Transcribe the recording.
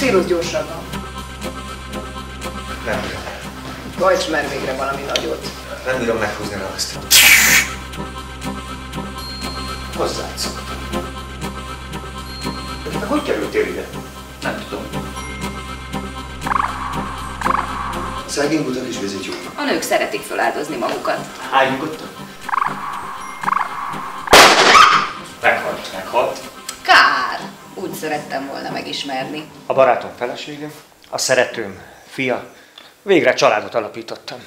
Céloz gyorsabban. Nem bírom. Gajts már végre valami nagyot. Nem bírom meghúzni rá azt. Hozzád szoktam. De hogy kerültél ide? Nem tudom. Szegény butak is vezetjük. A nők szeretik feláldozni magukat. Hány nyugodtan? Meghalt, meghalt. Szerettem volna megismerni. A barátom felesége, a szeretőm fia. Végre családot alapítottam.